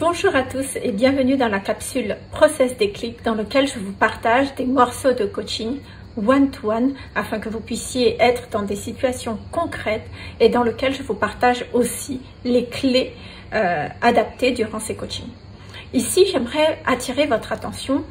Bonjour à tous et bienvenue dans la capsule Process Déclic dans lequel je vous partage des morceaux de coaching one-to-one afin que vous puissiez être dans des situations concrètes et dans lequel je vous partage aussi les clés euh, adaptées durant ces coachings. Ici, j'aimerais attirer votre attention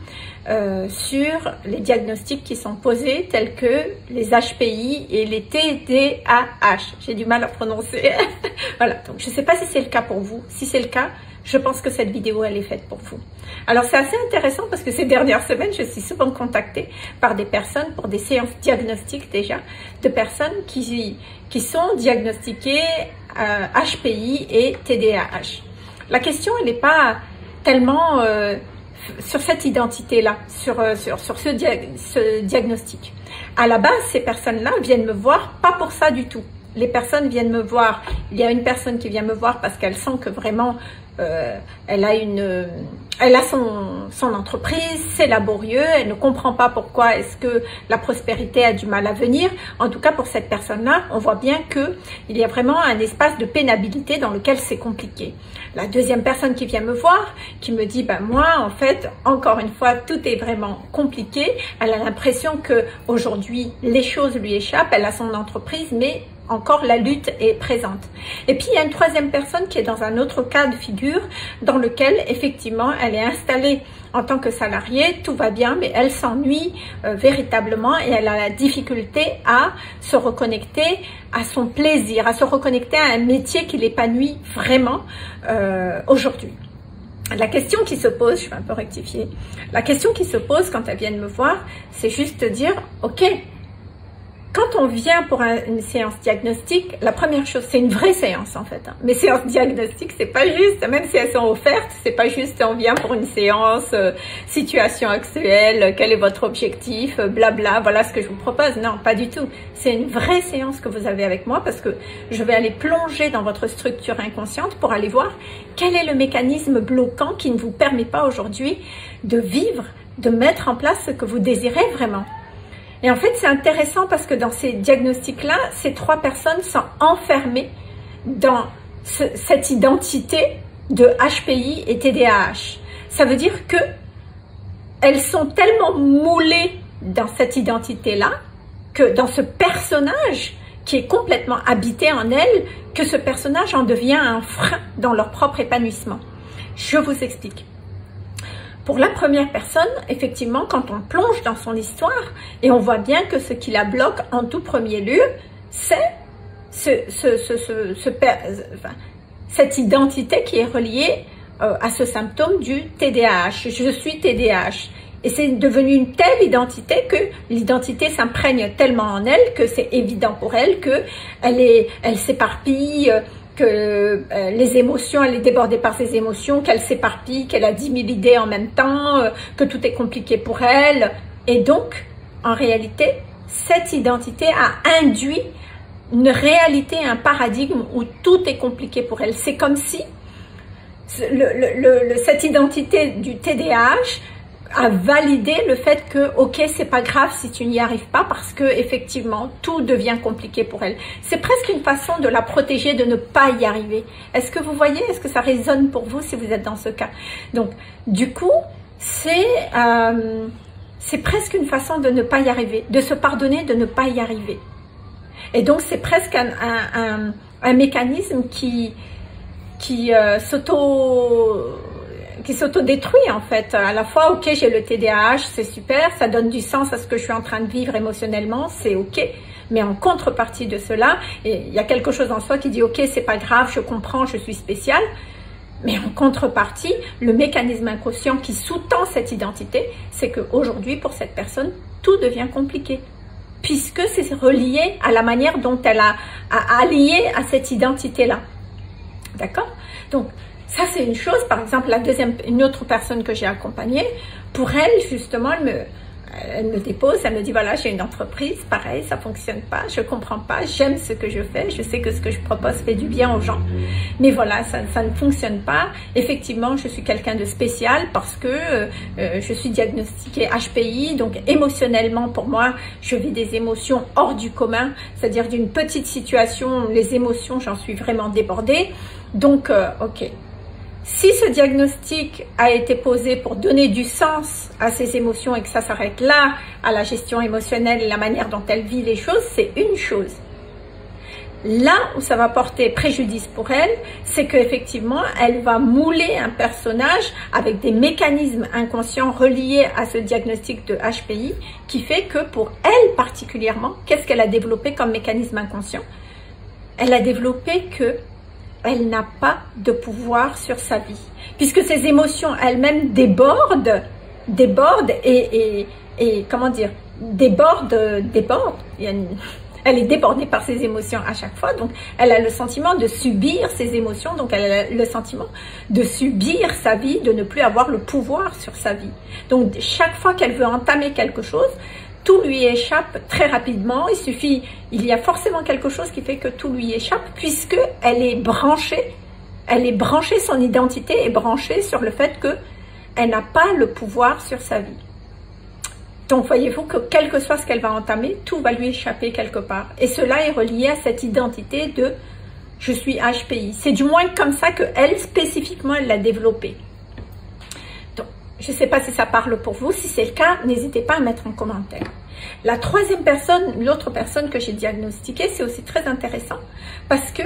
euh, sur les diagnostics qui sont posés tels que les HPI et les TDAH. J'ai du mal à prononcer. voilà, donc je ne sais pas si c'est le cas pour vous. Si c'est le cas, je pense que cette vidéo, elle est faite pour vous. Alors, c'est assez intéressant parce que ces dernières semaines, je suis souvent contactée par des personnes pour des séances diagnostiques déjà, de personnes qui, qui sont diagnostiquées euh, HPI et TDAH. La question, elle n'est pas tellement euh, sur cette identité-là, sur, euh, sur, sur ce, ce diagnostic. À la base, ces personnes-là viennent me voir pas pour ça du tout. Les personnes viennent me voir. Il y a une personne qui vient me voir parce qu'elle sent que vraiment elle a une, elle a son, son entreprise, c'est laborieux, elle ne comprend pas pourquoi est-ce que la prospérité a du mal à venir. En tout cas, pour cette personne-là, on voit bien que il y a vraiment un espace de pénabilité dans lequel c'est compliqué. La deuxième personne qui vient me voir, qui me dit, ben moi, en fait, encore une fois, tout est vraiment compliqué. Elle a l'impression que aujourd'hui les choses lui échappent. Elle a son entreprise, mais encore la lutte est présente. Et puis il y a une troisième personne qui est dans un autre cas de figure dans lequel effectivement elle est installée en tant que salariée, tout va bien, mais elle s'ennuie euh, véritablement et elle a la difficulté à se reconnecter à son plaisir, à se reconnecter à un métier qui l'épanouit vraiment euh, aujourd'hui. La question qui se pose, je vais un peu rectifier, la question qui se pose quand elle vient me voir, c'est juste de dire, ok, quand on vient pour une séance diagnostique, la première chose, c'est une vraie séance en fait. Hein. Mais séances diagnostiques, c'est pas juste, même si elles sont offertes, c'est pas juste on vient pour une séance euh, situation actuelle, quel est votre objectif, blabla, bla, voilà ce que je vous propose. Non, pas du tout. C'est une vraie séance que vous avez avec moi parce que je vais aller plonger dans votre structure inconsciente pour aller voir quel est le mécanisme bloquant qui ne vous permet pas aujourd'hui de vivre, de mettre en place ce que vous désirez vraiment. Et en fait, c'est intéressant parce que dans ces diagnostics-là, ces trois personnes sont enfermées dans cette identité de HPI et TDAH. Ça veut dire que elles sont tellement moulées dans cette identité-là, que dans ce personnage qui est complètement habité en elles, que ce personnage en devient un frein dans leur propre épanouissement. Je vous explique. Pour la première personne, effectivement, quand on plonge dans son histoire, et on voit bien que ce qui la bloque en tout premier lieu, c'est ce, cette identité qui est reliée euh, à ce symptôme du TDAH. Je suis TDAH. Et c'est devenu une telle identité que l'identité s'imprègne tellement en elle que c'est évident pour elle que elle elle s'éparpille, euh, euh, les émotions, elle est débordée par ses émotions, qu'elle s'éparpille, qu'elle a 10 000 idées en même temps, euh, que tout est compliqué pour elle. Et donc, en réalité, cette identité a induit une réalité, un paradigme où tout est compliqué pour elle. C'est comme si cette identité du TDAH à valider le fait que ok c'est pas grave si tu n'y arrives pas parce que effectivement tout devient compliqué pour elle. C'est presque une façon de la protéger de ne pas y arriver. Est-ce que vous voyez est-ce que ça résonne pour vous si vous êtes dans ce cas? Donc du coup c'est euh, c'est presque une façon de ne pas y arriver de se pardonner de ne pas y arriver. Et donc c'est presque un, un, un, mécanisme qui qui euh, s'auto qui s'autodétruit en fait. À la fois, ok, j'ai le TDAH, c'est super, ça donne du sens à ce que je suis en train de vivre émotionnellement, c'est ok. Mais en contrepartie de cela, il y a quelque chose en soi qui dit ok, c'est pas grave, je comprends, je suis spécial. Mais en contrepartie, le mécanisme inconscient qui sous-tend cette identité, c'est qu'aujourd'hui, pour cette personne, tout devient compliqué. Puisque c'est relié à la manière dont elle a, a allié à cette identité-là. D'accord? Donc, ça, c'est une chose. Par exemple, la deuxième, une autre personne que j'ai accompagnée, pour elle, justement, elle me, dépose, elle me dit, voilà, j'ai une entreprise, pareil, ça fonctionne pas, je comprends pas, j'aime ce que je fais, je sais que ce que je propose fait du bien aux gens. Mais voilà, ça, ne fonctionne pas. Effectivement, je suis quelqu'un de spécial parce que euh, je suis diagnostiquée HPI, donc émotionnellement, pour moi, je vis des émotions hors du commun, c'est-à-dire d'une petite situation, les émotions, j'en suis vraiment débordée. Donc, euh, ok, Si ce diagnostic a été posé pour donner du sens à ses émotions et que ça s'arrête là, à la gestion émotionnelle et la manière dont elle vit les choses, c'est une chose. Là où ça va porter préjudice pour elle, c'est qu'effectivement, elle va mouler un personnage avec des mécanismes inconscients reliés à ce diagnostic de HPI qui fait que pour elle particulièrement, qu'est-ce qu'elle a développé comme mécanisme inconscient? Elle a développé que elle n'a pas de pouvoir sur sa vie, puisque ses émotions elles-mêmes débordent, débordent et, et, comment dire, débordent, débordent. Elle est débordée par ses émotions à chaque fois, donc elle a le sentiment de subir ses émotions, donc elle a le sentiment de subir sa vie, de ne plus avoir le pouvoir sur sa vie. Donc chaque fois qu'elle veut entamer quelque chose, tout lui échappe très rapidement. Il suffit, il y a forcément quelque chose qui fait que tout lui échappe, puisque elle est branchée, elle est branchée, son identité est branchée sur le fait que elle n'a pas le pouvoir sur sa vie. Donc voyez-vous que quel que soit ce qu'elle va entamer, tout va lui échapper quelque part. Et cela est relié à cette identité de je suis HPI. C'est du moins comme ça que elle spécifiquement elle l'a développé. Donc je ne sais pas si ça parle pour vous. Si c'est le cas, n'hésitez pas à mettre en commentaire. La troisième personne, l'autre personne que j'ai diagnostiquée, c'est aussi très intéressant parce que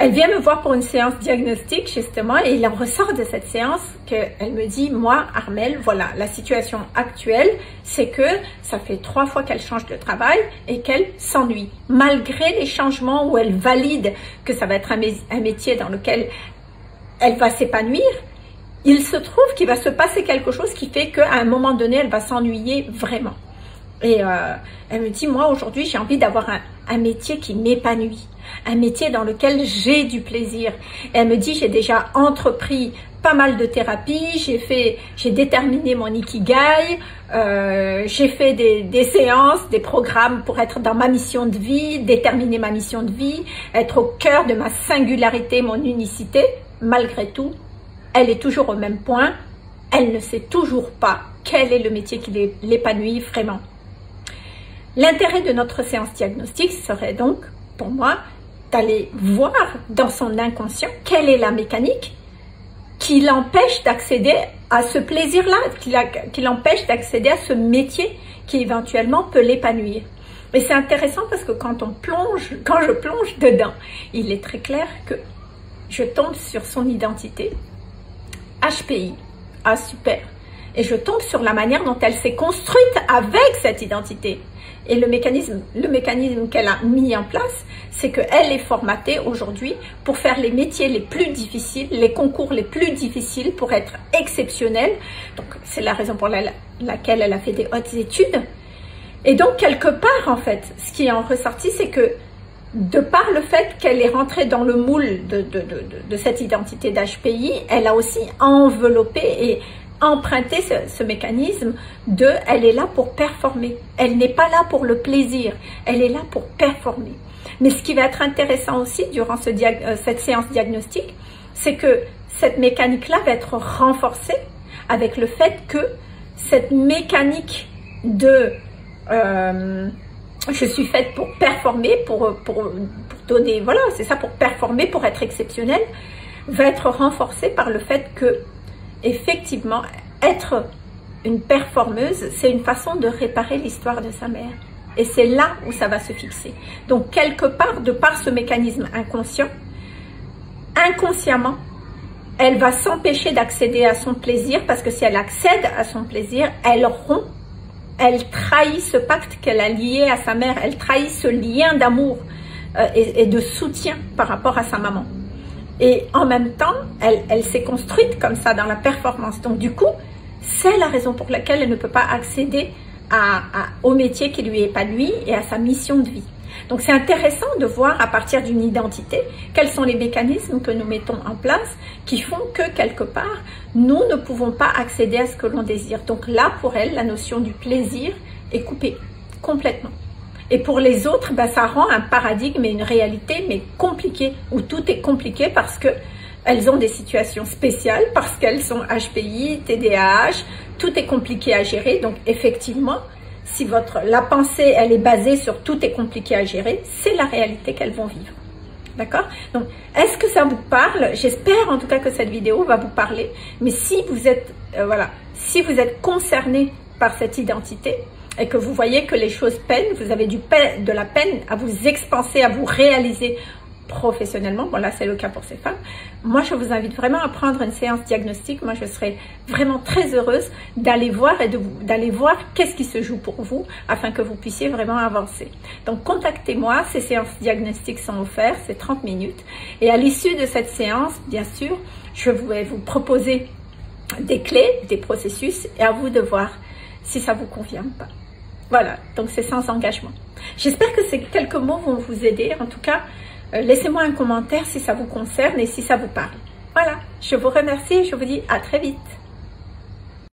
elle vient me voir pour une séance diagnostique justement et il en ressort de cette séance qu'elle me dit, moi Armel, voilà, la situation actuelle, c'est que ça fait trois fois qu'elle change de travail et qu'elle s'ennuie. Malgré les changements où elle valide que ça va être un, métier dans lequel elle va s'épanouir, il se trouve qu'il va se passer quelque chose qui fait qu'à un moment donné, elle va s'ennuyer vraiment. Et euh, elle me dit, moi aujourd'hui, j'ai envie d'avoir un, métier qui m'épanouit un métier dans lequel j'ai du plaisir. elle me dit, j'ai déjà entrepris pas mal de thérapies, j'ai fait, j'ai déterminé mon ikigai, euh, j'ai fait des, séances, des programmes pour être dans ma mission de vie, déterminer ma mission de vie, être au cœur de ma singularité, mon unicité. Malgré tout, elle est toujours au même point. Elle ne sait toujours pas quel est le métier qui l'épanouit vraiment. L'intérêt de notre séance diagnostique serait donc, pour moi, d'aller voir dans son inconscient quelle est la mécanique qui l'empêche d'accéder à ce plaisir-là, qui l'empêche d'accéder à ce métier qui éventuellement peut l'épanouir. Et c'est intéressant parce que quand on plonge, quand je plonge dedans, il est très clair que je tombe sur son identité. HPI. Ah super. Et je tombe sur la manière dont elle s'est construite avec cette identité. Et le mécanisme, le mécanisme qu'elle a mis en place, c'est qu'elle est formatée aujourd'hui pour faire les métiers les plus difficiles, les concours les plus difficiles pour être exceptionnelle. Donc, c'est la raison pour laquelle elle a fait des hautes études. Et donc, quelque part, en fait, ce qui est en ressorti, c'est que de par le fait qu'elle est rentrée dans le moule de, de, de, de cette identité d'HPI, elle a aussi enveloppé et emprunter ce, mécanisme de elle est là pour performer. Elle n'est pas là pour le plaisir, elle est là pour performer. Mais ce qui va être intéressant aussi durant euh, cette séance diagnostique, c'est que cette mécanique-là va être renforcée avec le fait que cette mécanique de euh, je suis faite pour performer, pour, pour, pour donner, voilà, c'est ça, pour performer, pour être exceptionnelle, va être renforcée par le fait que effectivement, être une performeuse, c'est une façon de réparer l'histoire de sa mère. Et c'est là où ça va se fixer. Donc, quelque part, de par ce mécanisme inconscient, inconsciemment, elle va s'empêcher d'accéder à son plaisir parce que si elle accède à son plaisir, elle rompt, elle trahit ce pacte qu'elle a lié à sa mère, elle trahit ce lien d'amour euh, et de soutien par rapport à sa maman. Et en même temps, elle, s'est construite comme ça dans la performance. Donc du coup, c'est la raison pour laquelle elle ne peut pas accéder au métier qui lui épanouit et à sa mission de vie. Donc c'est intéressant de voir à partir d'une identité quels sont les mécanismes que nous mettons en place qui font que quelque part, nous ne pouvons pas accéder à ce que l'on désire. Donc là, pour elle, la notion du plaisir est coupée complètement. Et pour les autres, ben, ça rend un paradigme et une réalité, mais compliquée, où tout est compliqué parce que elles ont des situations spéciales, parce qu'elles sont HPI, TDAH, tout est compliqué à gérer. Donc effectivement, si votre la pensée elle est basée sur tout est compliqué à gérer, c'est la réalité qu'elles vont vivre. D'accord? Donc, est-ce que ça vous parle? J'espère en tout cas que cette vidéo va vous parler. Mais si vous êtes, euh, voilà, si vous êtes concerné par cette identité et que vous voyez que les choses peinent, vous avez du de la peine à vous expanser, à vous réaliser professionnellement, bon là c'est le cas pour ces femmes, moi je vous invite vraiment à prendre une séance diagnostique, moi je serais vraiment très heureuse d'aller voir et d'aller voir qu'est-ce qui se joue pour vous afin que vous puissiez vraiment avancer. Donc contactez-moi, ces séances diagnostiques sont offertes, c'est 30 minutes. Et à l'issue de cette séance, bien sûr, je vais vous proposer des clés, des processus et à vous de voir si ça vous convient ou pas. Voilà, donc c'est sans engagement. J'espère que ces quelques mots vont vous aider. En tout cas, euh, laissez-moi un commentaire si ça vous concerne et si ça vous parle. Voilà, je vous remercie et je vous dis à très vite.